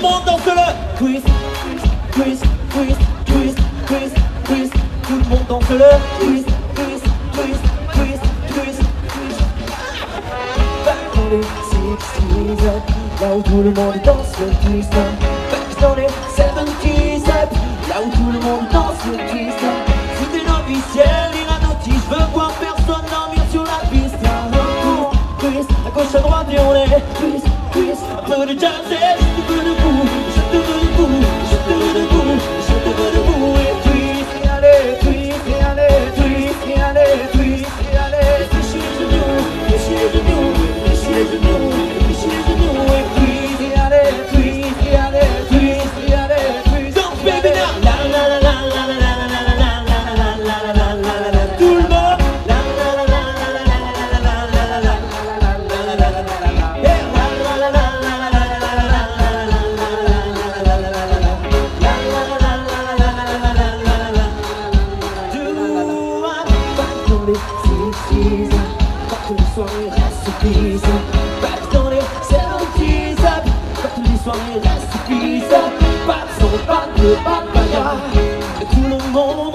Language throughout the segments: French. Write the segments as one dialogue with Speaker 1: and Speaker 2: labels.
Speaker 1: monde danse-le Twist, twist, twist, twist, twist, twist, Tout le monde danse-le Twist, twist, twist, twist, dans les 60s up Là où tout le monde danse le twist. Back dans les 70s up Là où tout le monde danse le twist. Sous des noviciels, il a notice Je veux voir personne dormir sur la piste. Y'a un Twist, twist, à gauche, à droite et on est Twist, twist, un peu de jazz et un peu de tương cùng soirées recipes Pas de tournée, c'est l'antis Pas toutes les soirées recipes Pas de son, pas de pas de bagarre Tout le monde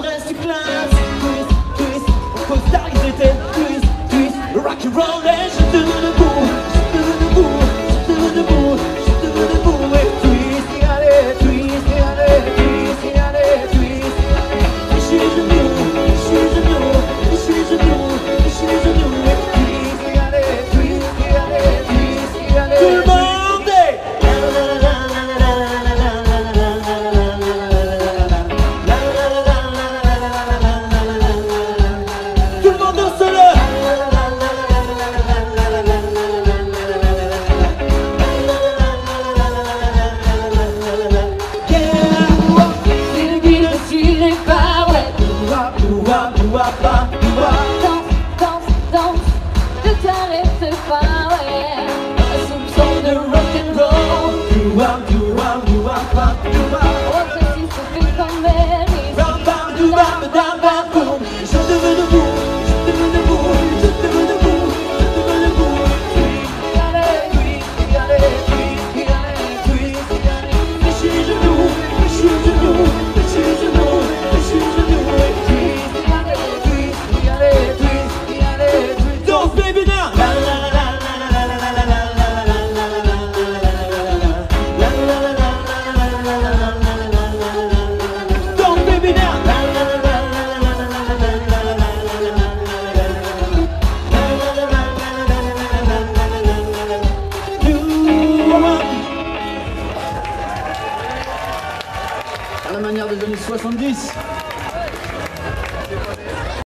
Speaker 2: la manière des années 70.